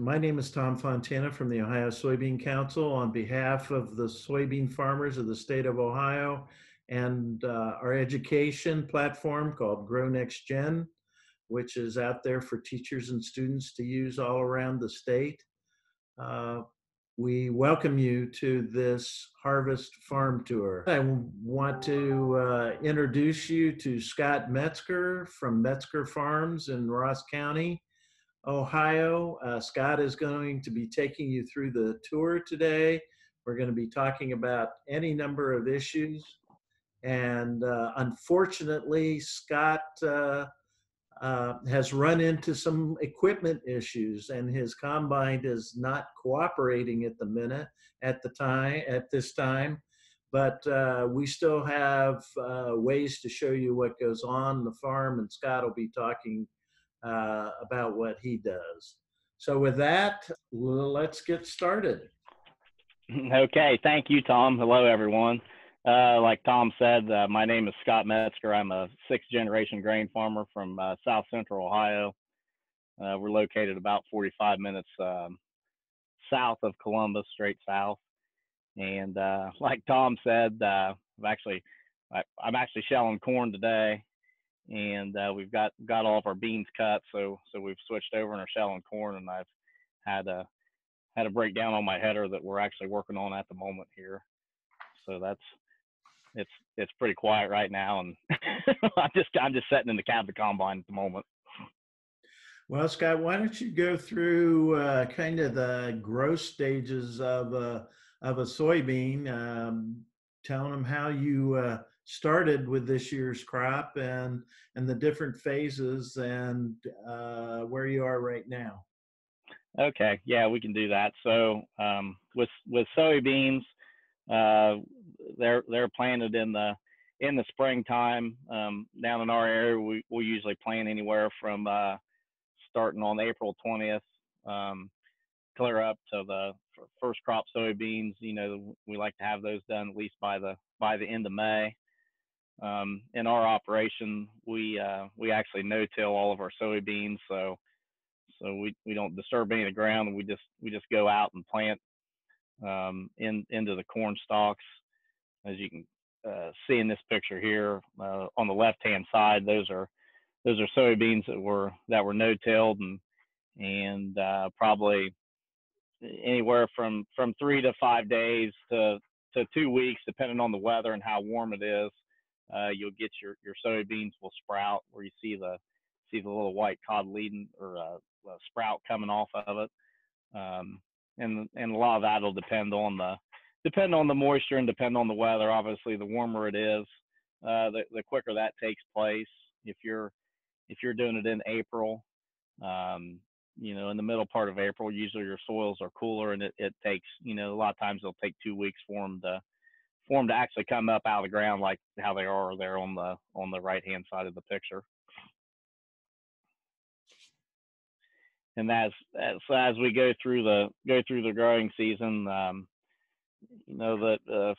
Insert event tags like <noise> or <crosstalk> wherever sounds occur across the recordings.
My name is Tom Fontana from the Ohio Soybean Council. On behalf of the soybean farmers of the state of Ohio and uh, our education platform called Grow Next Gen, which is out there for teachers and students to use all around the state. Uh, we welcome you to this Harvest Farm Tour. I want to uh, introduce you to Scott Metzger from Metzger Farms in Ross County. Ohio. Uh, Scott is going to be taking you through the tour today. We're going to be talking about any number of issues. And uh, unfortunately, Scott uh, uh has run into some equipment issues, and his combine is not cooperating at the minute, at the time, at this time. But uh, we still have uh, ways to show you what goes on the farm, and Scott will be talking uh, about what he does. So, with that, let's get started. <laughs> Okay, thank you, Tom. Hello, everyone. Uh, like Tom said, uh, my name is Scott Metzger. I'm a sixth generation grain farmer from uh, South Central Ohio. Uh, we're located about 45 minutes um, south of Columbus, straight south. And uh, <laughs> like Tom said, uh, I've actually I, am actually shelling corn today, and uh, we've got got all of our beans cut. So so we've switched over and are shelling corn, and I've had a had a breakdown on my header that we're actually working on at the moment here. So that's it's it's pretty quiet right now, and <laughs> I'm just I'm just sitting in the cab of the combine at the moment. Well, Scott, why don't you go through uh, kind of the growth stages of a of a soybean, um, telling them how you uh, started with this year's crop and and the different phases and uh, where you are right now. Okay, yeah, we can do that. So um, with with soybeans, uh, they're they're planted in the in the springtime. Um, down in our area, we we usually plant anywhere from uh, starting on April 20th, um, clear up to the first crop soybeans. You know, we like to have those done at least by the by the end of May. Um, in our operation, we uh, we actually no-till all of our soybeans, so so we, we don't disturb any of the ground. We just we just go out and plant um, in into the corn stalks, as you can uh, see in this picture here uh, on the left-hand side. Those are those are soybeans that were that were no-tilled and and uh, probably anywhere from from three to five days to to two weeks, depending on the weather and how warm it is uh, you'll get your your soybeans will sprout where you see the see the little white cotyledon or uh, sprout coming off of it. Um, and and a lot of that will depend on the depend on the moisture and depend on the weather. Obviously, the warmer it is, uh, the the quicker that takes place. If you're if you're doing it in April, um, you know, in the middle part of April, usually your soils are cooler, and it, it takes you know a lot of times it'll take two weeks for them to for them to actually come up out of the ground like how they are there on the on the right hand side of the picture. And as as we go through the go through the growing season, um, you know that uh,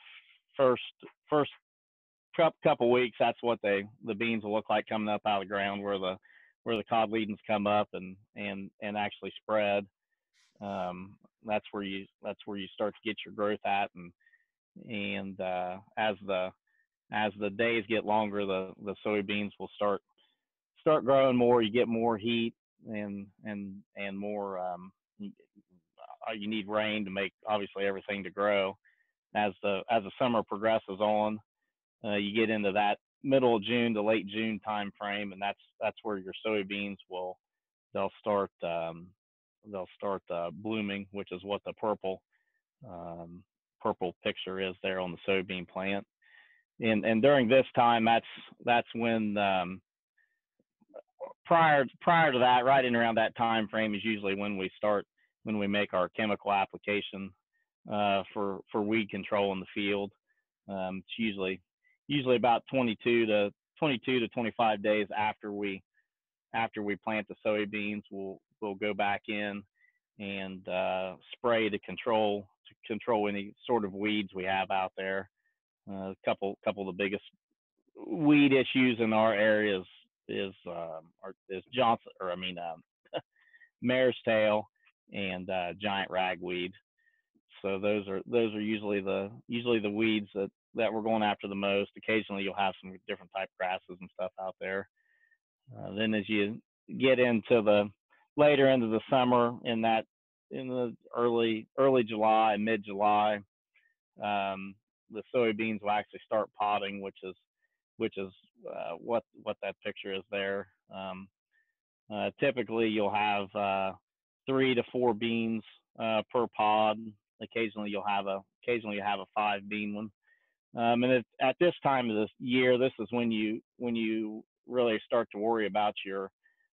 first first couple weeks, that's what they the beans will look like coming up out of the ground where the where the cotyledons come up and and and actually spread. Um, that's where you that's where you start to get your growth at and and uh, as the as the days get longer, the the soybeans will start start growing more. You get more heat and and and more. Um, uh, you need rain to make obviously everything to grow. As the as the summer progresses on, uh, you get into that middle of June to late June time frame, and that's that's where your soybeans will they'll start um, they'll start uh, blooming, which is what the purple um, purple picture is there on the soybean plant. And and during this time, that's that's when um, prior prior to that, right in around that time frame is usually when we start when we make our chemical application uh, for for weed control in the field. Um, it's usually usually about 22 to 22 to 25 days after we after we plant the soybeans. We'll we'll go back in and uh, spray to control to control any sort of weeds we have out there. Uh, a couple couple of the biggest weed issues in our area is is, um, is Johnson or I mean um, <laughs> mare's tail and uh, giant ragweed. So those are those are usually the usually the weeds that that we're going after the most. Occasionally you'll have some different type grasses and stuff out there. Uh, then as you get into the later into the summer in that in the early early July, mid July, um, the soybeans will actually start potting, which is which is uh, what what that picture is there. Um, uh, typically, you'll have uh, three to four beans uh, per pod. Occasionally, you'll have a occasionally you have a five bean one. Um, and it, at this time of the year, this is when you when you really start to worry about your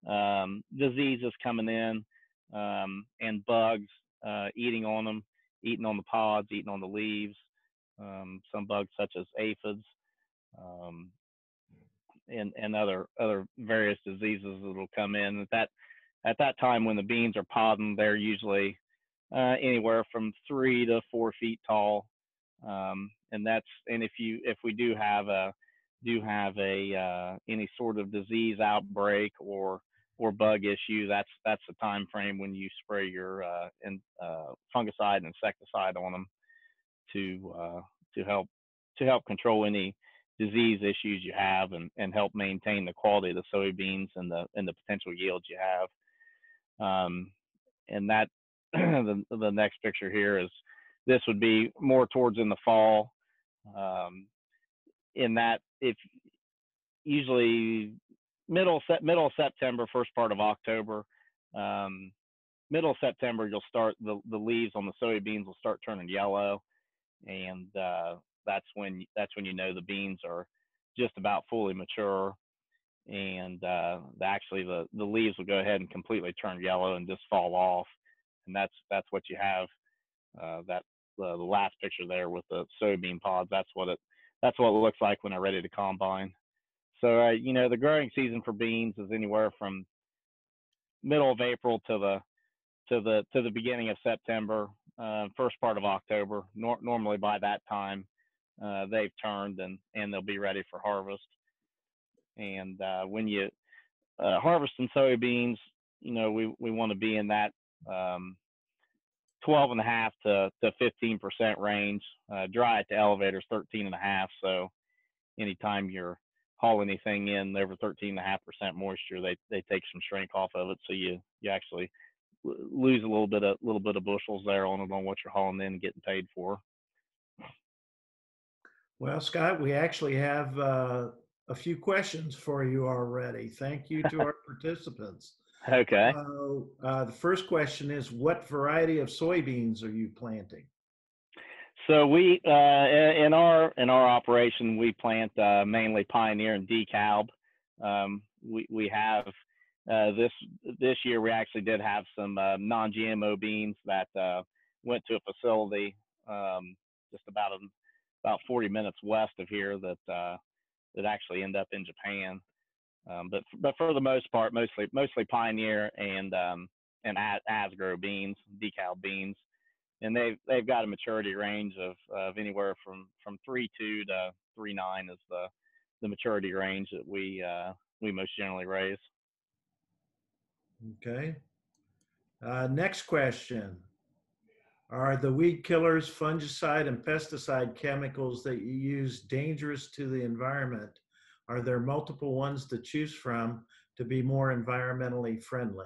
um, diseases coming in um, and bugs uh, eating on them, eating on the pods, eating on the leaves. Um, some bugs such as aphids um, and and other other various diseases that will come in. At that at that time when the beans are podding, they're usually uh, anywhere from three to four feet tall, um, and that's and if you if we do have a do have a uh, any sort of disease outbreak or or bug issue, that's that's the time frame when you spray your uh, in, uh, fungicide and insecticide on them to uh, to help to help control any disease issues you have and, and help maintain the quality of the soybeans and the and the potential yields you have. Um, and that <clears throat> the, the next picture here is this would be more towards in the fall. Um, in that if usually middle middle September, first part of October, um, middle September you'll start the the leaves on the soybeans will start turning yellow, and uh, that's when that's when you know the beans are just about fully mature and uh, actually the, the leaves will go ahead and completely turn yellow and just fall off and that's that's what you have uh, that the last picture there with the soybean pods that's what it that's what it looks like when they're ready to combine so uh, you know the growing season for beans is anywhere from middle of April to the to the to the beginning of September, uh, first part of October. Nor- normally by that time, uh, they've turned and and they'll be ready for harvest. And uh, when you uh, harvesting soybeans, you know we we want to be in that um, 12 and a half to to 15 percent range. Uh, dry at the elevators 13 and a half. So anytime you're haul anything in over 13 and a half percent moisture, they they take some shrink off of it. So you you actually lose a little bit of little bit of bushels there on it on what you're hauling in and getting paid for. Well, Scott, we actually have uh, a few questions for you already. Thank you to our participants. <laughs> Okay. Uh, uh, the first question is, what variety of soybeans are you planting? So we uh, in our in our operation we plant uh, mainly Pioneer and DeKalb. Um, we we have uh, this this year we actually did have some uh, non-GMO beans that uh, went to a facility um, just about a, about 40 minutes west of here that uh, that actually end up in Japan. Um, but but for the most part, mostly mostly Pioneer and um, and Asgrow beans, DeKalb beans and they've they've got a maturity range of, of anywhere from from three two to three nine is the the maturity range that we uh, we most generally raise. Okay. Uh, next question. Are the weed killers, fungicide, and pesticide chemicals that you use dangerous to the environment? Are there multiple ones to choose from to be more environmentally friendly?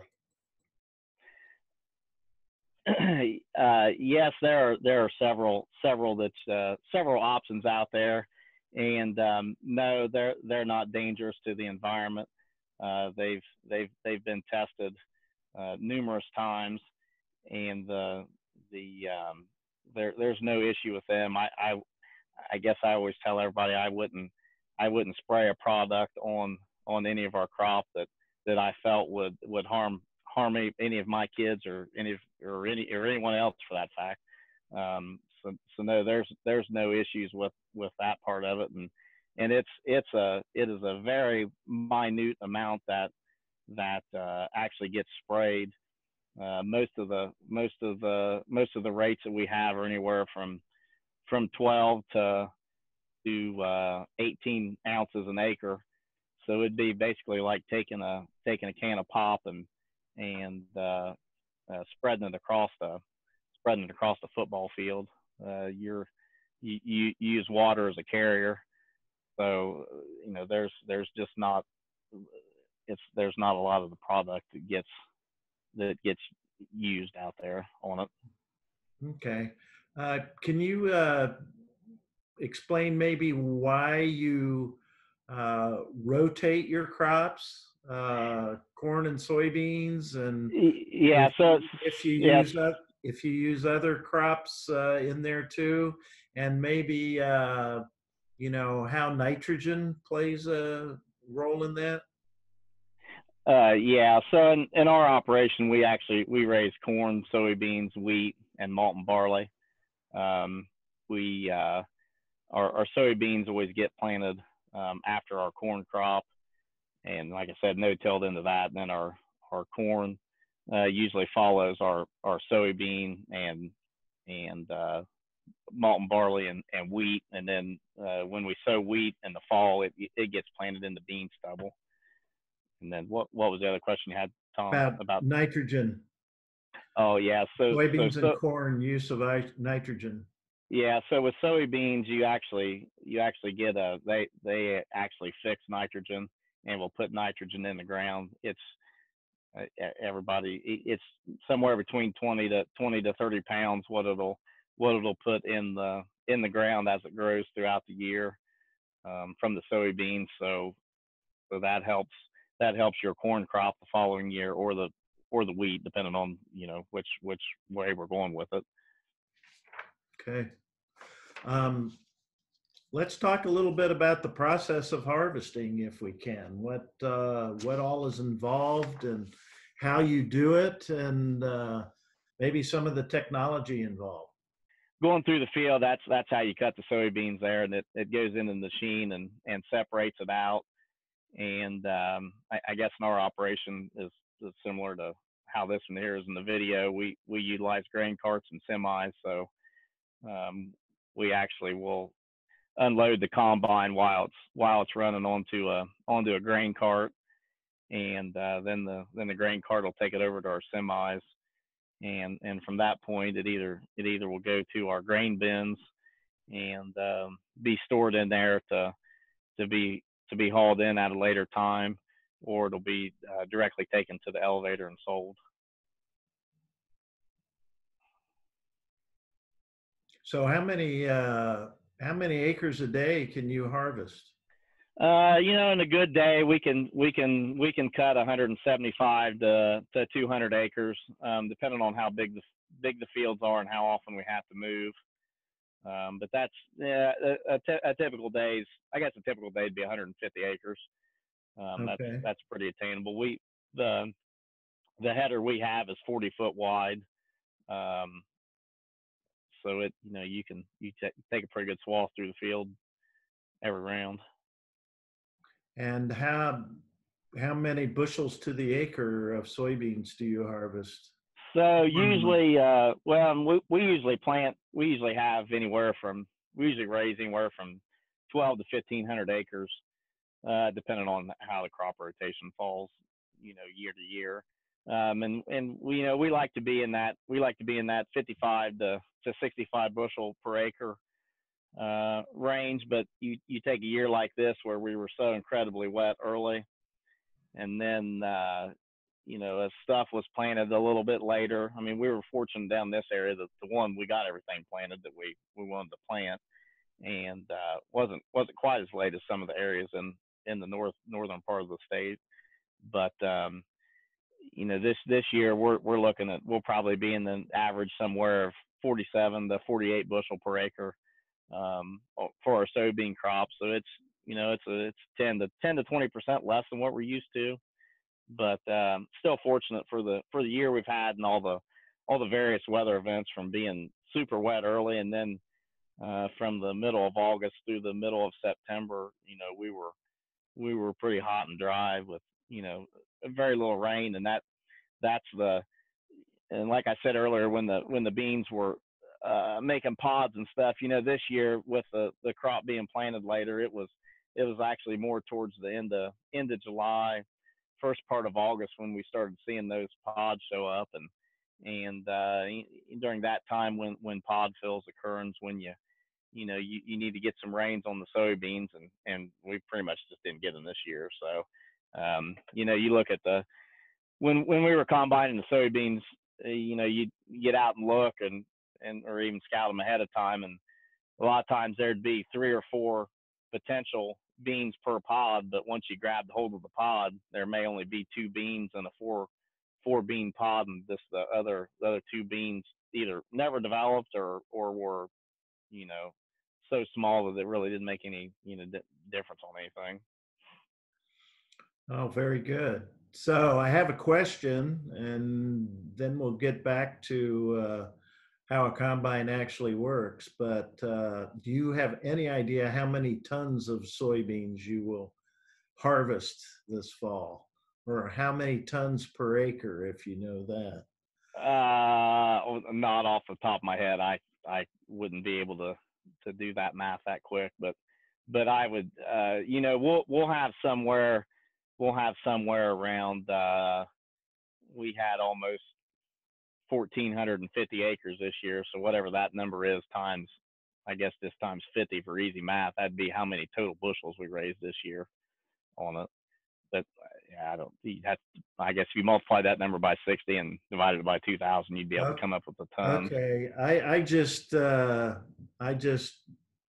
<clears throat> uh, yes, there are there are several several that's uh, several options out there, and um, no, they're they're not dangerous to the environment. Uh, they've they've they've been tested uh, numerous times, and the the um, there there's no issue with them. I, I I guess I always tell everybody I wouldn't I wouldn't spray a product on on any of our crop that that I felt would would harm harm any, any of my kids or any or any or anyone else for that fact. Um, so, so no, there's there's no issues with with that part of it, and and it's it's a it is a very minute amount that that uh, actually gets sprayed. Uh, most of the most of the most of the rates that we have are anywhere from from 12 to to uh, 18 ounces an acre. So it'd be basically like taking a taking a can of pop and and uh, uh, spreading it across the spreading it across the football field. Uh, you're you, you use water as a carrier, so you know there's there's just not it's there's not a lot of the product that gets that gets used out there on it. Okay. Uh, can you uh, explain maybe why you uh, rotate your crops, uh, corn and soybeans, and yeah, so if you yeah. use that, if you use other crops uh, in there too, and maybe uh, you know how nitrogen plays a role in that. Uh, yeah. So in, in our operation, we actually we raise corn, soybeans, wheat, and malt and barley. Um, we uh, our, our soybeans always get planted um, after our corn crop, and like I said, no tilled into that. And then our our corn uh, usually follows our our soybean and and uh, malt and barley and, and wheat. And then uh, when we sow wheat in the fall, it it gets planted in the bean stubble. And then what what was the other question you had, Tom? About, about nitrogen, oh yeah, so soybeans so, so and corn use of nitrogen. yeah, so with soybeans, you actually you actually get a they they actually fix nitrogen and we'll put nitrogen in the ground. It's uh, everybody it's somewhere between 20 to 20 to 30 pounds what it'll what it'll put in the in the ground as it grows throughout the year um, from the soybeans. So so that helps that helps your corn crop the following year or the or the wheat depending on you know which which way we're going with it. Okay. Um, let's talk a little bit about the process of harvesting, if we can. What uh, what all is involved and how you do it, and uh, maybe some of the technology involved. going through the field, that's that's how you cut the soybeans there, and it, it goes in the machine and and separates it out. And um, I, I guess in our operation is, is similar to how this one here is in the video. We we utilize grain carts and semis, so um, we actually will unload the combine while it's while it's running onto a onto a grain cart, and uh, then the then the grain cart will take it over to our semis. And and from that point it either it either will go to our grain bins and um, be stored in there to to be to be hauled in at a later time or it'll be uh, directly taken to the elevator and sold. So, how many uh, how many acres a day can you harvest? uh, you know in a good day we can we can we can cut 175 to, to 200 acres um, depending on how big the big the fields are and how often we have to move um, but that's yeah a, a, a typical day's i guess a typical day would be 150 acres um, Okay. that's that's pretty attainable we the the header we have is 40 foot wide um, so it you know you can you ta take a pretty good swath through the field every round And how how many bushels to the acre of soybeans do you harvest? So usually, uh, well, we, we usually plant. We usually have anywhere from we usually raise anywhere from twelve to fifteen hundred acres, uh, depending on how the crop rotation falls, you know, year to year. Um, and and we you know we like to be in that we like to be in that fifty five to to sixty five bushel per acre uh, range. But you you take a year like this where we were so incredibly wet early, and then uh, you know, as stuff was planted a little bit later. I mean, we were fortunate down this area that the one we got everything planted that we we wanted to plant, and uh, wasn't wasn't quite as late as some of the areas in in the north northern part of the state. But um, you know, this this year we're we're looking at we'll probably be in the average somewhere of 47 to 48 bushel per acre um, for our soybean crop. So it's you know it's a, it's 10 to 10 to 20 percent less than what we're used to but um, still fortunate for the for the year we've had and all the all the various weather events from being super wet early and then uh, from the middle of August through the middle of September, you know, we were we were pretty hot and dry with you know very little rain, and that that's the and like I said earlier, when the when the beans were uh, making pods and stuff, you know, this year with the the crop being planted later, it was it was actually more towards the end of end of July, first part of August when we started seeing those pods show up, and and uh, during that time when when pod fills occurs, when you you know you, you need to get some rains on the soybeans, and and we pretty much just didn't get them this year. So um, you know you look at the when when we were combining the soybeans, uh, you know you get out and look and and or even scout them ahead of time, and a lot of times there'd be three or four potential beans per pod, but once you grab hold of the pod, there may only be two beans and a four four bean pod, and this the other the other two beans either never developed or or were you know so small that it really didn't make any you know di- difference on anything. Oh, very good. So I have a question, and then we'll get back to uh, how a combine actually works. But uh, do you have any idea how many tons of soybeans you will harvest this fall, or how many tons per acre, if you know that? Uh, oh, not off the top of my head. I I wouldn't be able to to do that math that quick, but but I would. Uh, you know, we'll we'll have somewhere we'll have somewhere around. Uh, we had almost 1,450 acres this year. So whatever that number is times, I guess this times 50 for easy math, that'd be how many total bushels we raised this year on it. But yeah, I don't. That's I guess if you multiply that number by 60 and divide it by 2,000, you'd be able to come up with a ton. Okay, I I just uh, I just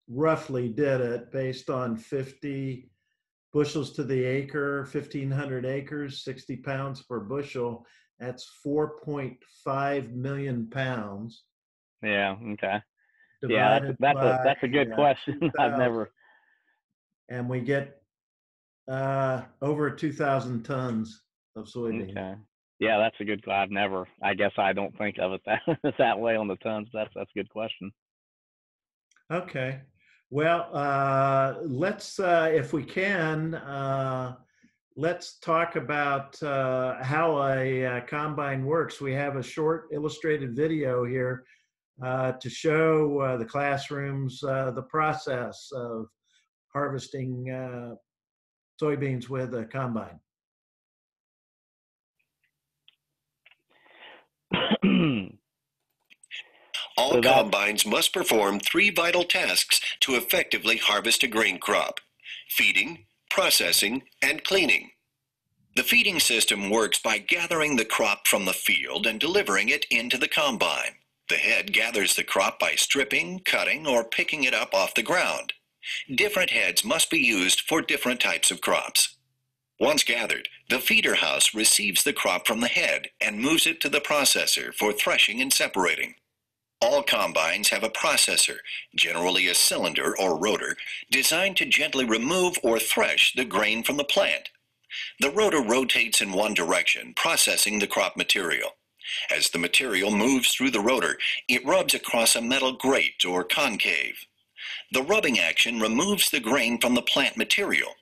roughly did it based on 50 bushels to the acre, 1,500 acres, 60 pounds per bushel that's 4.5 million pounds. Yeah. Okay. Yeah, that's, that's a that's a good uh, question. <laughs> I've never. And we get uh, over 2,000 tons of soybeans. Okay. Yeah, that's a good. I've never. I guess I don't think of it <laughs> that that way on the tons. That's that's a good question. Okay. Well, uh, let's, uh, if we can, uh, let's talk about uh, how a, uh, combine works. We have a short illustrated video here uh, to show the classrooms the process of harvesting soybeans with a combine. <clears throat> All so combines must perform three vital tasks to effectively harvest a grain crop feeding, processing, and cleaning. The feeding system works by gathering the crop from the field and delivering it into the combine. The head gathers the crop by stripping, cutting, or picking it up off the ground. Different heads must be used for different types of crops. Once gathered, the feeder house receives the crop from the head and moves it to the processor for threshing and separating. All combines have a processor, generally a cylinder or rotor, designed to gently remove or thresh the grain from the plant. The rotor rotates in one direction, processing the crop material. As the material moves through the rotor, it rubs across a metal grate or concave. The rubbing action removes the grain from the plant material.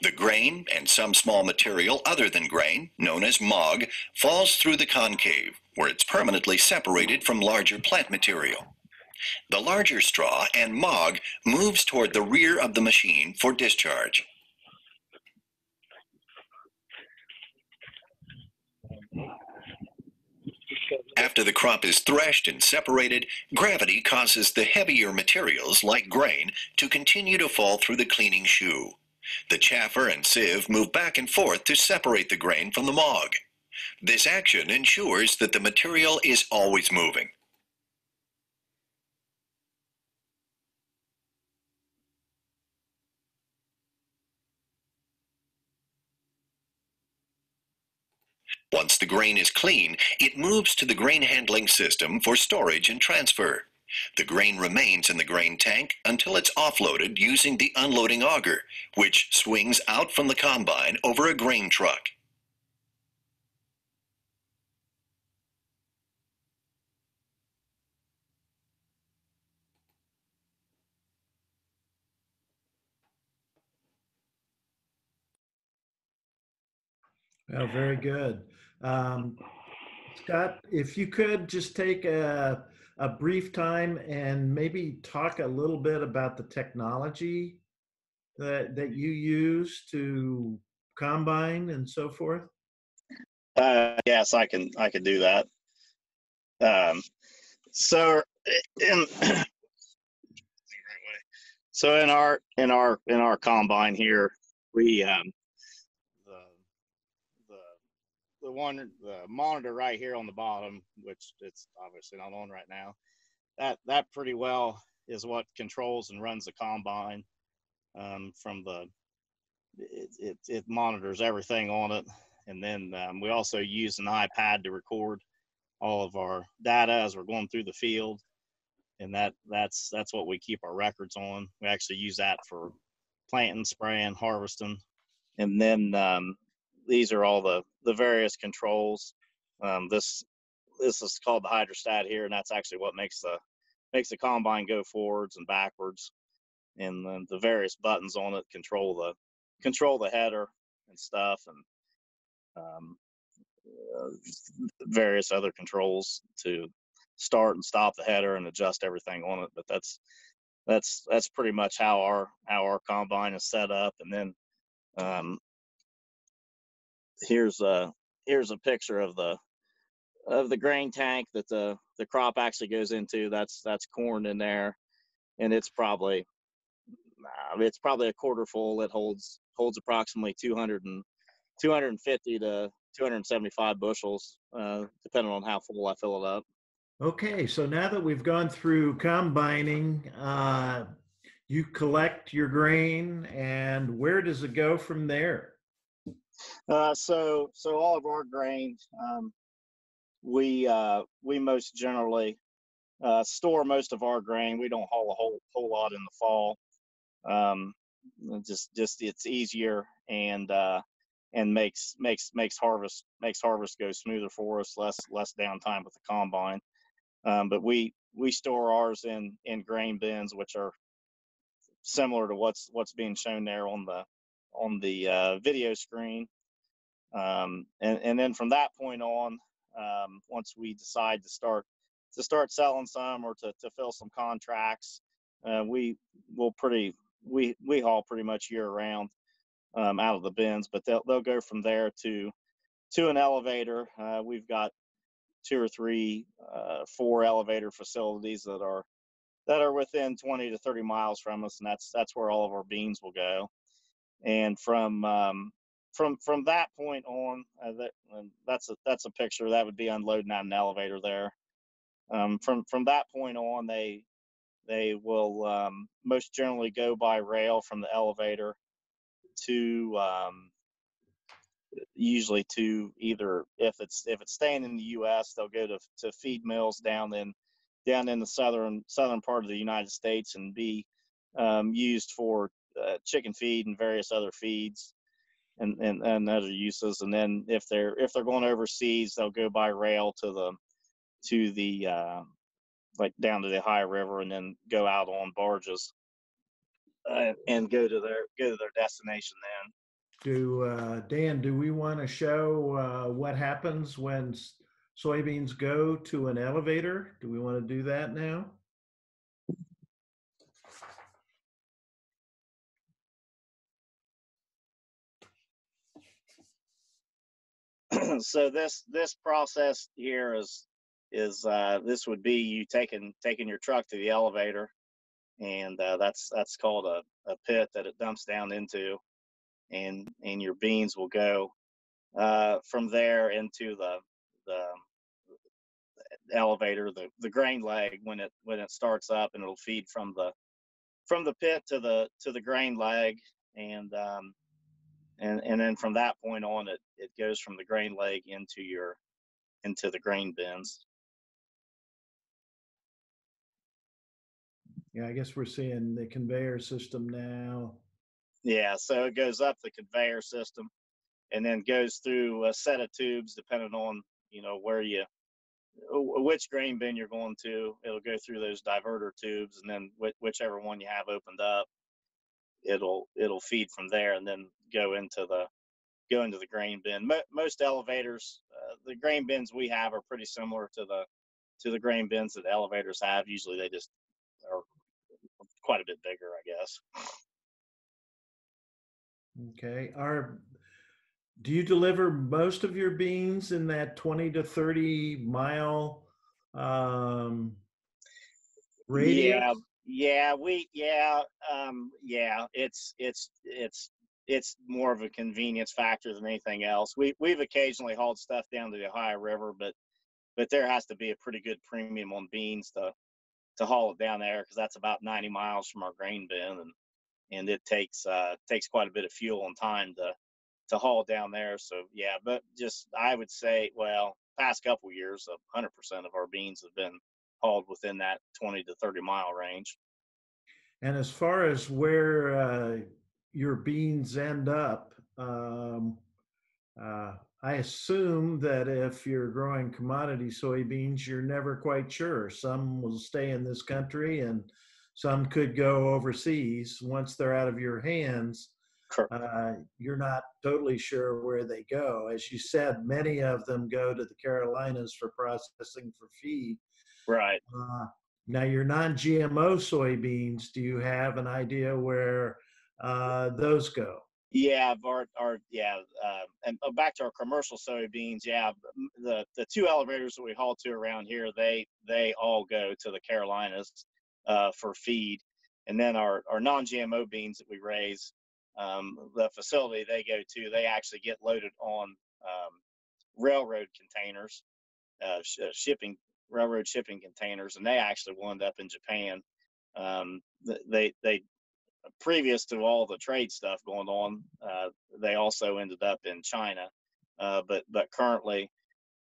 The grain and some small material other than grain, known as mog, falls through the concave, where it's permanently separated from larger plant material. The larger straw and mog moves toward the rear of the machine for discharge. After the crop is threshed and separated, gravity causes the heavier materials, like grain, to continue to fall through the cleaning shoe. The chaffer and sieve move back and forth to separate the grain from the mog. This action ensures that the material is always moving. Once the grain is clean, it moves to the grain handling system for storage and transfer. The grain remains in the grain tank until it's offloaded using the unloading auger, which swings out from the combine over a grain truck. Oh, very good. Um, Scott, if you could just take a, a brief time and maybe talk a little bit about the technology that, that you use to combine and so forth. Uh, yes, I can. I can do that. Um, so in <coughs> so in our in our in our combine here, we um, the the the one the monitor right here on the bottom, which it's obviously not on right now. That that pretty well is what controls and runs the combine um, from the it, it, it monitors everything on it. And then um, we also use an ipad to record all of our data as we're going through the field. And that that's that's what we keep our records on. We actually use that for planting spraying harvesting. And then um, these are all the the various controls. Um, this this is called the hydrostat here and that's actually what makes the makes the combine go forwards and backwards. And then the various buttons on it control the control the header and stuff and um, uh, various other controls to start and stop the header and adjust everything on it. But that's that's that's pretty much how our how our combine is set up. And then um, here's a here's a picture of the of the grain tank that the the crop actually goes into. That's that's corn in there. And it's probably uh, it's probably a quarter full. It holds holds approximately 200 and 250 to 275 bushels uh, depending on how full i fill it up. Okay, so now that we've gone through combining, uh, you collect your grain and where does it go from there? Uh, so, so all of our grain, um, we uh, we most generally uh, store most of our grain. We don't haul a whole whole lot in the fall. Um, just just it's easier and uh, and makes makes makes harvest makes harvest go smoother for us. Less less downtime with the combine. Um, but we we store ours in in grain bins, which are similar to what's what's being shown there on the on the uh, video screen. Um, and and then from that point on, um, once we decide to start to start selling some or to, to fill some contracts, uh, we will pretty we we haul pretty much year round um, out of the bins, but they'll they'll go from there to to an elevator. Uh, we've got two or three, uh, four elevator facilities that are that are within 20 to 30 miles from us, and that's that's where all of our beans will go. And from um, from from that point on, uh, that that's a that's a picture that would be unloading out an elevator there. Um, from from that point on, they they will um, most generally go by rail from the elevator to um, usually to either if it's if it's staying in the U.S. they'll go to to feed mills down in down in the southern southern part of the United States and be um, used for uh, chicken feed and various other feeds and, and and other uses. And then if they're if they're going overseas, they'll go by rail to the to the uh, like down to the Ohio River and then go out on barges uh, and go to their go to their destination then. Do, uh, Dan, do we want to show uh, what happens when soybeans go to an elevator? Do we want to do that now? <clears throat> so this this process here is is uh, this would be you taking taking your truck to the elevator, and uh, that's that's called a, a pit that it dumps down into, and and your beans will go uh, from there into the the elevator, the the grain leg when it when it starts up, and it'll feed from the from the pit to the to the grain leg, and um, and and then from that point on, it it goes from the grain leg into your into the grain bins. Yeah, I guess we're seeing the conveyor system now. Yeah, so it goes up the conveyor system, and then goes through a set of tubes, depending on you know where you which grain bin you're going to. It'll go through those diverter tubes, and then whichever one you have opened up, it'll it'll feed from there, and then go into the go into the grain bin. Mo- most elevators, uh, the grain bins we have are pretty similar to the to the grain bins that elevators have. Usually, they just are quite a bit bigger, I guess. Okay, are, do you deliver most of your beans in that 20 to 30 mile um, radius? Yeah, yeah, we yeah, um, yeah. It's it's it's it's more of a convenience factor than anything else. We we've occasionally hauled stuff down to the Ohio River, but but there has to be a pretty good premium on beans to to haul it down there because that's about 90 miles from our grain bin and and it takes uh takes quite a bit of fuel and time to to haul down there so yeah but just i would say well past couple years 100% of our beans have been hauled within that 20 to 30 mile range And as far as where uh, your beans end up, um, uh, I assume that if you're growing commodity soybeans, you're never quite sure. Some will stay in this country and some could go overseas. Once they're out of your hands, uh, you're not totally sure where they go. As you said, many of them go to the Carolinas for processing for feed. right Uh, now, your non-GMO soybeans, do you have an idea where uh, those go? Yeah, our, our yeah, uh, and uh, back to our commercial soybeans. Yeah, the the two elevators that we haul to around here, they they all go to the Carolinas uh, for feed, and then our our non-GMO beans that we raise, um, the facility they go to, they actually get loaded on um, railroad containers, uh, sh- uh, shipping railroad shipping containers, and they actually wind up in Japan. Um, they they previous to all the trade stuff going on, uh, they also ended up in China. Uh, but but currently,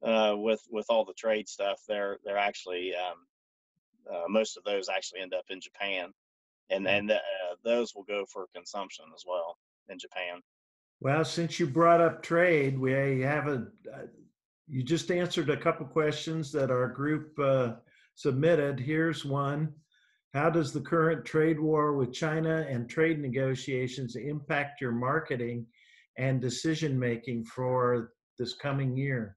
uh, with with all the trade stuff, they're they're actually um, uh, most of those actually end up in Japan, and and uh, those will go for consumption as well in Japan. Well, since you brought up trade, we have a, uh, you just answered a couple questions that our group uh, submitted. Here's one. How does the current trade war with China and trade negotiations impact your marketing and decision making for this coming year?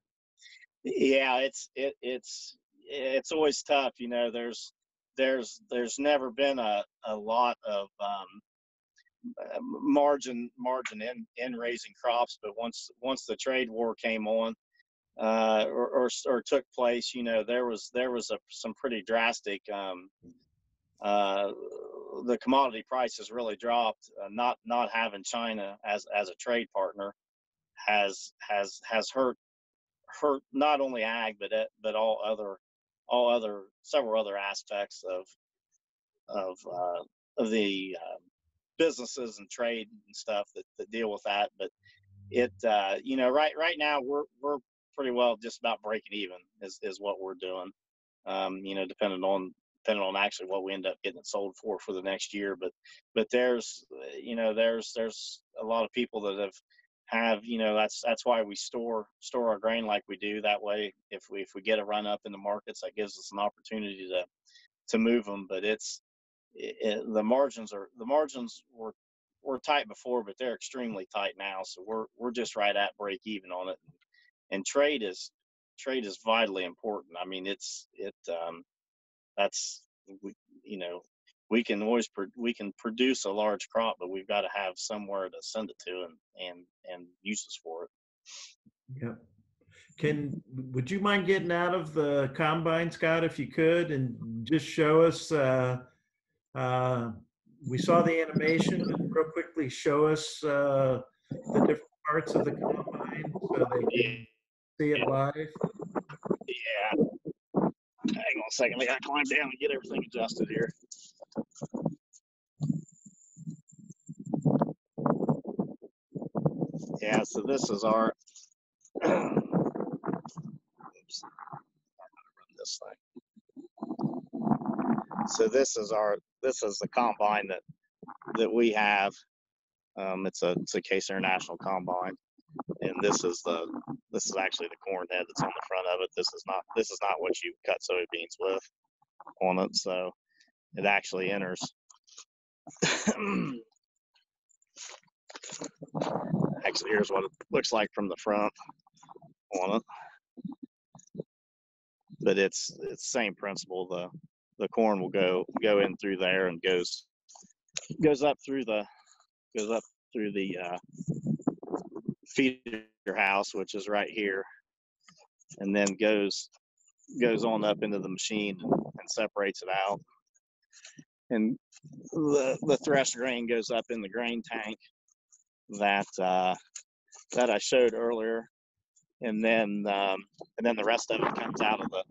Yeah, it's it it's it's always tough. You know, there's there's there's never been a a lot of um, margin margin in in raising crops, but once once the trade war came on uh, or, or or took place, you know, there was there was a some pretty drastic. Um, uh, the commodity prices really dropped. Uh, not not having China as as a trade partner has has has hurt hurt not only ag but but all other all other several other aspects of of uh, of the uh, businesses and trade and stuff that, that deal with that. But it uh, you know right right now we're we're pretty well just about breaking even is is what we're doing. Um, you know, depending on depending on actually what we end up getting it sold for for the next year. But but there's you know there's there's a lot of people that have have you know that's that's why we store store our grain like we do that way if we if we get a run up in the markets that gives us an opportunity to to move them but it's it, it- the margins are the margins were were tight before but they're extremely tight now so we're we're just right at break even on it and trade is trade is vitally important i mean it's it um that's we, you know we can always pro- we can produce a large crop but we've got to have somewhere to send it to and and and uses for it Yep. Can, would you mind getting out of the combine, Scott, if you could, and just show us, uh, uh, we saw the animation, but real quickly show us, uh, the different parts of the combine so they can see it live? yeah hang on a second. I gotta climb down and get everything adjusted here. Yeah so this is our <clears throat> oops. This thing. So this is our this is the combine that that we have. Um, it's a it's a case international combine and this is the this is actually the corn head that's on the front of it. This is not this is not what you cut soybeans with on it so it actually enters. <clears throat> Actually here's what it looks like from the front on it. But it's it's same principle. The the corn will go go in through there and goes goes up through the goes up through the uh, feeder house which is right here and then goes goes on up into the machine and separates it out. And the the threshed grain goes up in the grain tank that uh, that I showed earlier, and then um, and then the rest of it comes out of the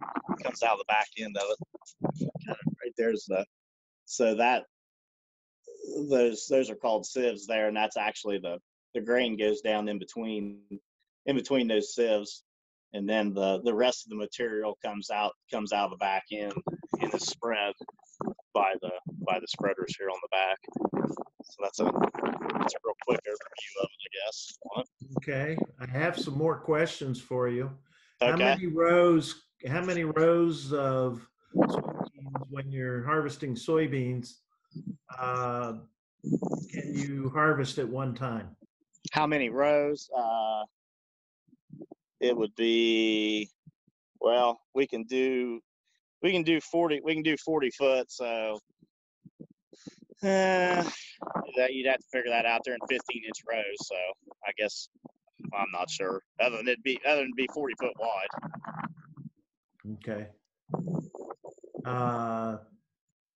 comes out of the back end of it. Right there's the so that those those are called sieves there, and that's actually the the grain goes down in between in between those sieves, and then the the rest of the material comes out comes out of the back end and is spread by the by the spreaders here on the back. So that's a that's a real quick overview of it, I guess. Okay, I have some more questions for you. How many rows, how many rows of soybeans when you're harvesting soybeans uh, can you harvest at one time? How many rows? Uh, it would be well, we can do we can do 40 we can do 40 foot so uh, that you'd have to figure that out there in 15 inch rows so i guess i'm not sure other than it'd be other than be 40 foot wide Okay. Uh,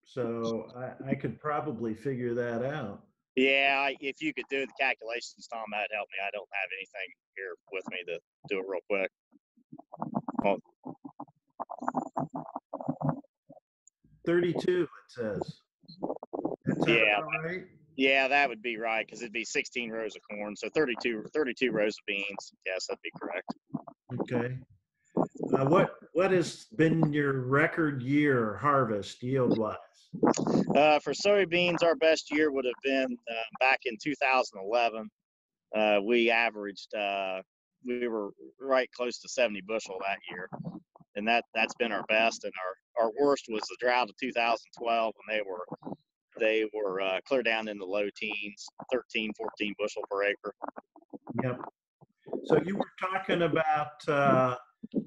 So I, I could probably figure that out. Yeah if you could do the calculations tom that'd help me i don't have anything here with me to do it real quick 32, it says. That Yeah. right? yeah that would be right because it'd be 16 rows of corn so 32 32 rows of beans yes that'd be correct Okay. Uh, what, what has been your record year harvest yield wise? Uh, for soybeans, our best year would have been uh, back in 2011. Uh, we averaged, uh, we were right close to 70 bushel that year, and that that's been our best. And our our worst was the drought of 2012, when they were they were uh, clear down in the low teens, 13, 14 bushel per acre. Yep. So you were talking about, uh,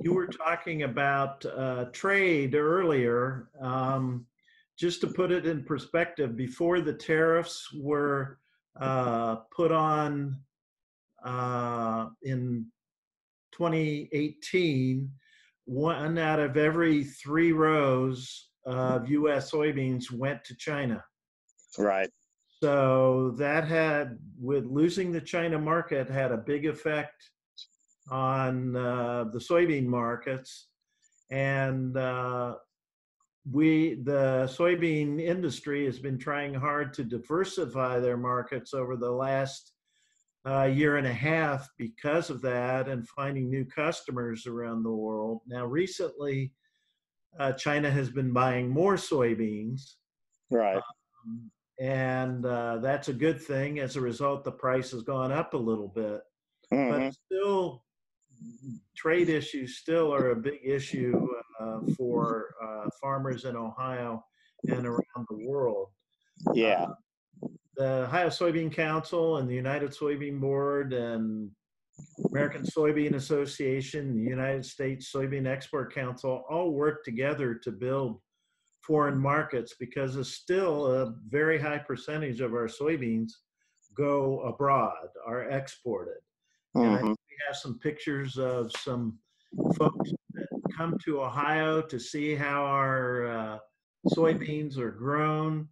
you were talking about trade earlier. Um, Just to put it in perspective, before the tariffs were uh, put on uh, in 2018, one out of every three rows of US soybeans went to China. Right. So that had, with losing the China market, had a big effect on uh, the soybean markets. And uh, we, the soybean industry has been trying hard to diversify their markets over the last uh, year and a half because of that and finding new customers around the world. Now, recently, uh, China has been buying more soybeans. Right. Um, and uh, that's a good thing. As a result, the price has gone up a little bit, Mhm. but still, trade issues still are a big issue uh, for uh, farmers in Ohio and around the world. Yeah. The Ohio Soybean Council and the United Soybean Board and American Soybean Association, the United States Soybean Export Council all work together to build foreign markets because it's still a very high percentage of our soybeans go abroad, are exported. And I Mhm. think we have some pictures of some folks come to Ohio to see how our uh, soybeans are grown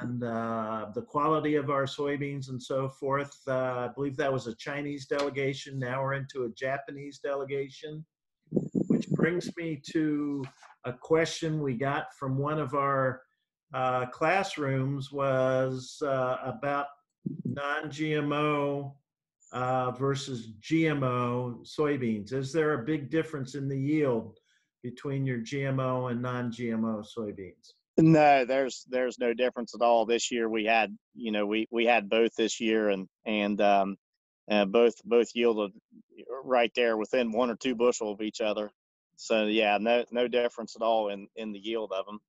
and, uh, the quality of our soybeans and so forth. Uh, I believe that was a Chinese delegation. Now we're into a Japanese delegation, which brings me to a question we got from one of our uh, classrooms was uh, about non-GMO uh, versus GMO soybeans. Is there a big difference in the yield between your GMO and non-GMO soybeans? No, there's there's no difference at all. This year we had, you know, we we had both this year, and and um, uh, both both yielded right there within one or two bushel of each other. So yeah, no no difference at all in in the yield of them.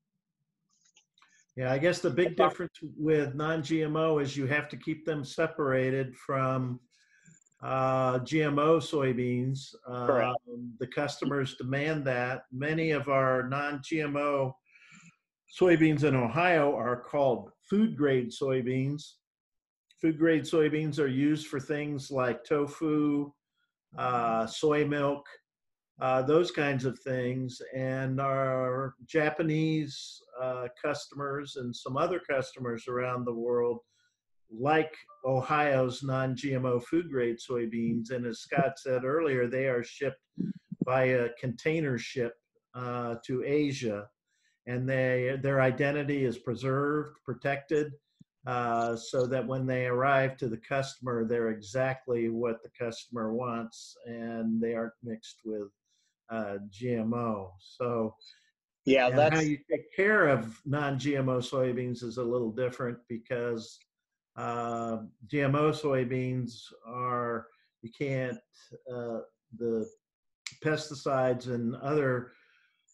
Yeah, I guess the big difference with non-GMO is you have to keep them separated from uh, GMO soybeans. Um, the customers demand that. Many of our non-GMO soybeans in Ohio are called food grade soybeans. Food grade soybeans are used for things like tofu, uh, soy milk, uh, those kinds of things. And our Japanese uh, customers and some other customers around the world like Ohio's non GMO food grade soybeans. And as Scott said earlier, they are shipped via container ship uh, to Asia. And they, their identity is preserved, protected, uh, so that when they arrive to the customer, they're exactly what the customer wants and they aren't mixed with uh, GMO. So, Yeah, and how that's you take care of non-GMO soybeans is a little different because uh, GMO soybeans are you can't uh, the pesticides and other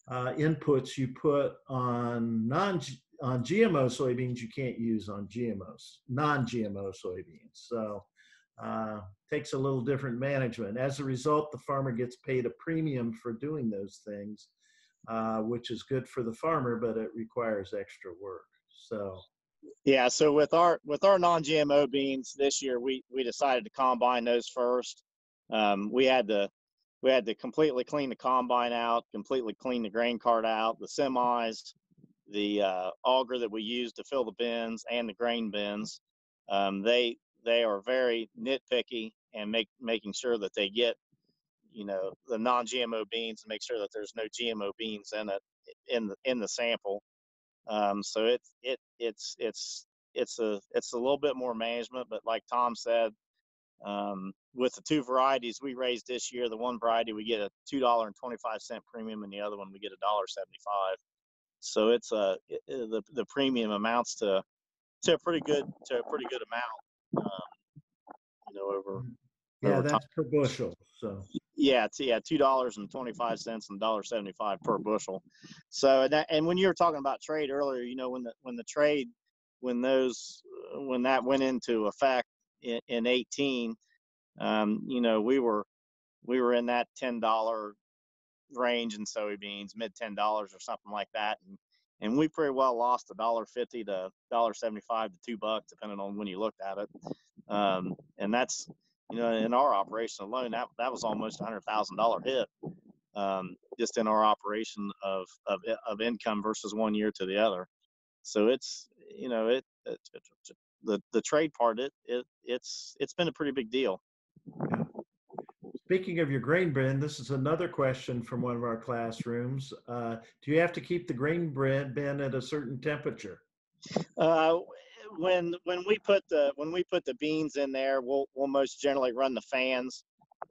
uh, inputs you put on non on GMO soybeans you can't use on GMOs non-GMO soybeans. So uh, takes a little different management. As a result, the farmer gets paid a premium for doing those things, uh, which is good for the farmer, but it requires extra work. So yeah. So with our with our non-GMO beans this year, we we decided to combine those first. Um, we had to we had to completely clean the combine out, completely clean the grain cart out, the semis, the uh, auger that we use to fill the bins, and the grain bins. Um, they they are very nitpicky and make making sure that they get you know the non-GMO beans and make sure that there's no GMO beans in it in the in the sample. Um, so it's it it's it's it's a it's a little bit more management, but like Tom said, um, with the two varieties we raised this year, the one variety we get a two dollar and twenty five cent premium, and the other one we get a dollar seventy five. So it's a it, the the premium amounts to to a pretty good to a pretty good amount. Um, you know, over yeah, Over time. that's per bushel. So yeah, it's yeah, two dollars and twenty five cents and dollar seventy five per bushel. So and that, and when you were talking about trade earlier, you know when the when the trade when those uh, when that went into effect in, in eighteen, um, you know we were we were in that ten dollar range in soybeans, mid ten dollars or something like that, and and we pretty well lost a dollar fifty to dollar seventy five to two bucks depending on when you looked at it, um, and that's you know, in our operation alone, that that was almost a hundred thousand dollar hit, um, just in our operation of, of of income versus one year to the other. So it's you know it, it, it- it- the the trade part it it it's it's been a pretty big deal. speaking of your grain bin, this is another question from one of our classrooms. Uh, do you have to keep the grain bin bin at a certain temperature? Uh, when when we put the when we put the beans in there, we'll we'll most generally run the fans.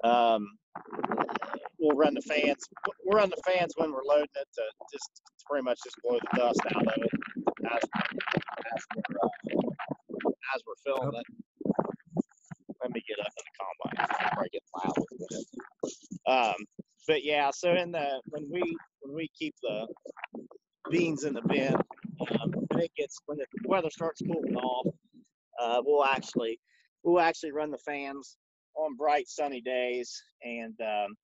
Um, we'll run the fans. We'll run the fans when we're loading it to just pretty much just blow the dust out of it as, as we're uh, as we're filling it. Let me get up in the combine. It's probably getting loud. Um, but yeah, so in the when we when we keep the beans in the bin, um, when it gets when the weather starts cooling off, uh, we'll actually we'll actually run the fans on bright sunny days, and um,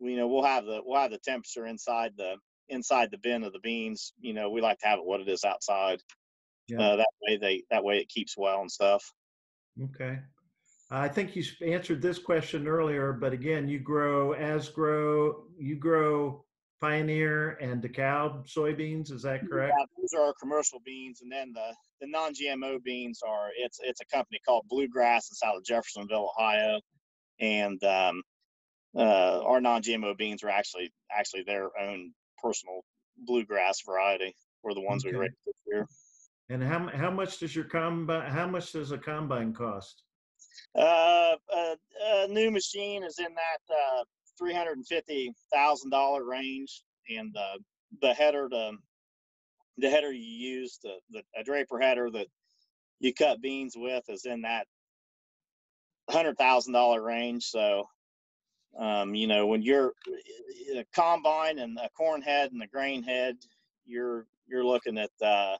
we, you know we'll have the we'll have the temperature inside the inside the bin of the beans. You know we like to have it what it is outside. Yeah. Uh, that way they that way it keeps well and stuff. Okay. I think you answered this question earlier, but again, you grow as grow, you grow Pioneer and DeKalb soybeans, is that correct? Yeah, those are our commercial beans, and then the the non-GMO beans are it's it's a company called Bluegrass. It's out of Jeffersonville, Ohio, and um, uh, our non-GMO beans are actually actually their own personal bluegrass variety. Were the ones we Okay. raised this year. And how, how much does your combine, how much does a combine cost? Uh, a, a new machine is in that uh, three hundred and fifty thousand dollar range, and uh, the header to the header you use the, the a Draper header that you cut beans with is in that hundred thousand dollar range. So, um, you know, when you're a combine and a corn head and a grain head, you're you're looking at uh,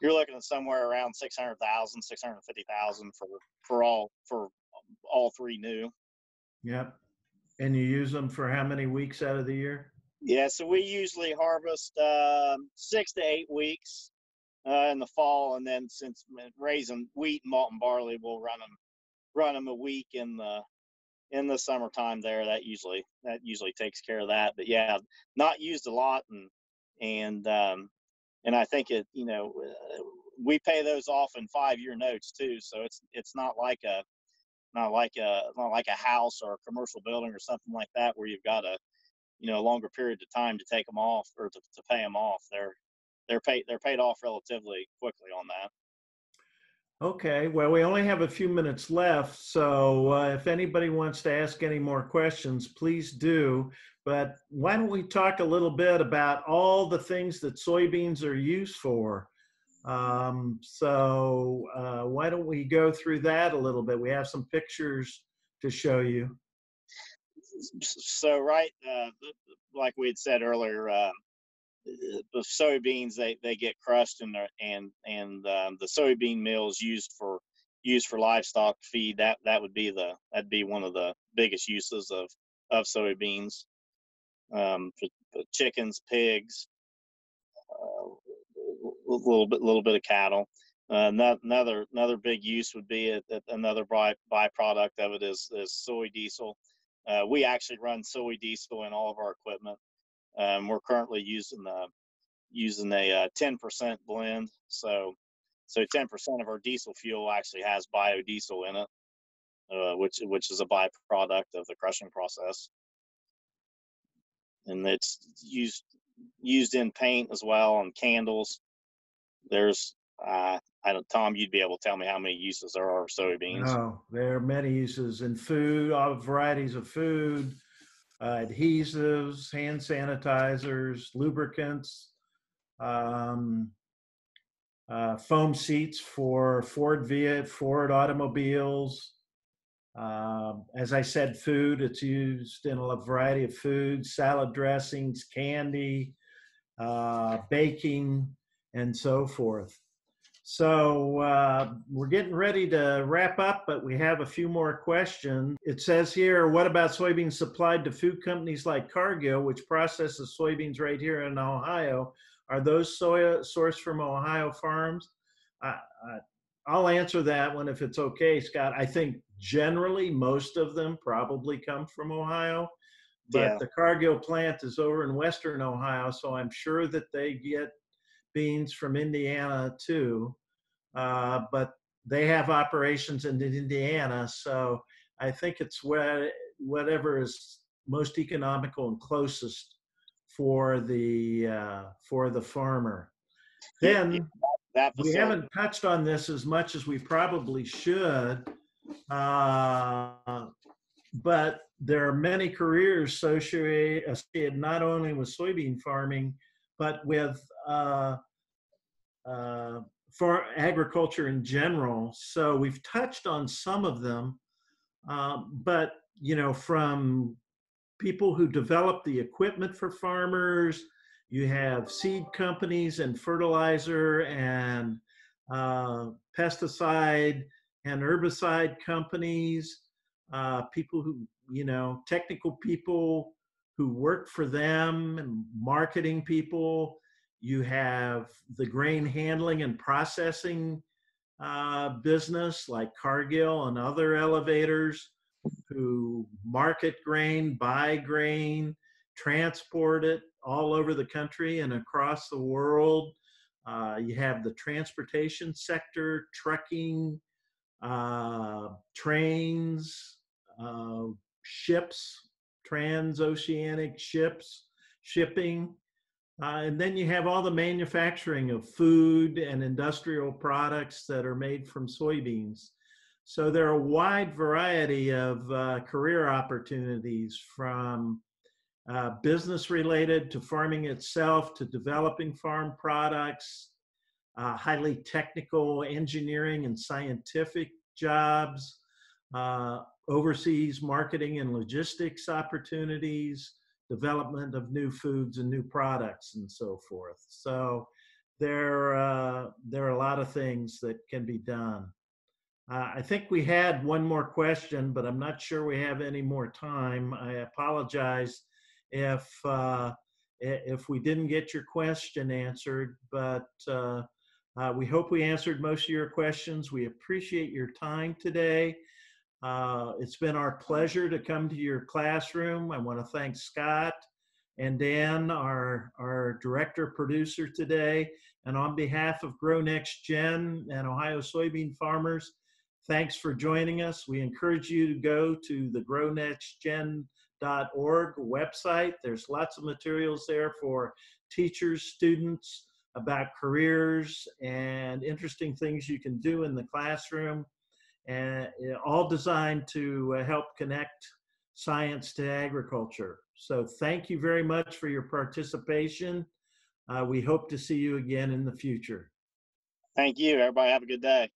you're looking at somewhere around 600,000, 650,000 for for all for all three new. Yep. And you use them for how many weeks out of the year? Yeah, so we usually harvest um, six to eight weeks uh, in the fall, and then since raising wheat, and malt, and barley, we'll run them run them a week in the in the summertime there that usually that usually takes care of that but yeah not used a lot and and um and i think it you know uh, we pay those off in five year notes too so it's it's not like a not like a not like a house or a commercial building or something like that where you've got a you know a longer period of time to take them off or to, to pay them off they're they're paid they're paid off relatively quickly on that Okay, well, we only have a few minutes left, so uh, if anybody wants to ask any more questions, please do. But why don't we talk a little bit about all the things that soybeans are used for? Um, so uh, why don't we go through that a little bit? We have some pictures to show you. So right, uh, like we had said earlier, uh, the soybeans they, they get crushed and and and um, the soybean meals used for used for livestock feed that that would be the that'd be one of the biggest uses of of soybeans um, for, for chickens pigs uh, little bit little bit of cattle uh, another another big use would be a, a, another by, byproduct of it is, is soy diesel uh, we actually run soy diesel in all of our equipment um, we're currently using the using a uh, 10% blend. So so 10% of our diesel fuel actually has biodiesel in it, uh, which which is a byproduct of the crushing process. And it's used used in paint as well and candles. There's uh, I don't, Tom, you'd be able to tell me how many uses there are of soybeans. No, there are many uses in food, all varieties of food, uh, adhesives, hand sanitizers, lubricants, um, uh, foam seats for Ford Fiat, Ford automobiles. Uh, as I said, food, it's used in a variety of foods, salad dressings, candy, uh, baking, and so forth. So uh, we're getting ready to wrap up, but we have a few more questions. It says here, what about soybeans supplied to food companies like Cargill, which processes soybeans right here in Ohio? Are those soya sourced from Ohio farms? Uh, I'll answer that one if it's okay, Scott. I think generally most of them probably come from Ohio, but yeah. the Cargill plant is over in Western Ohio, so I'm sure that they get beans from Indiana too uh, but they have operations in Indiana. So I think it's where, whatever is most economical and closest for the uh, for the farmer. Then we haven't touched on this as much as we probably should, uh, but there are many careers associated not only with soybean farming, but with uh, uh, for agriculture in general. So we've touched on some of them, um, but you know, from people who develop the equipment for farmers, you have seed companies and fertilizer and uh, pesticide and herbicide companies, uh, people who, you know, technical people who work for them and marketing people you have the grain handling and processing uh, business like Cargill and other elevators who market grain, buy grain, transport it all over the country and across the world. Uh, you have the transportation sector, trucking, uh, trains, uh, ships, transoceanic ships, shipping. Uh, and then you have all the manufacturing of food and industrial products that are made from soybeans. So there are a wide variety of uh, career opportunities from uh, business related to farming itself to developing farm products, uh, highly technical engineering and scientific jobs, uh, overseas marketing and logistics opportunities, development of new foods and new products and so forth. So there, uh, there are a lot of things that can be done. Uh, I think we had one more question, but I'm not sure we have any more time. I apologize if uh, if we didn't get your question answered, but uh, uh, we hope we answered most of your questions. We appreciate your time today. Uh, it's been our pleasure to come to your classroom. I want to thank Scott and Dan, our, our director producer today. And on behalf of Grow Next Gen and Ohio soybean farmers, thanks for joining us. We encourage you to go to the grownextgen.org website. There's lots of materials there for teachers, students about careers and interesting things you can do in the classroom and all designed to uh, help connect science to agriculture. So thank you very much for your participation. Uh, we hope to see you again in the future. Thank you. Everybody have a good day.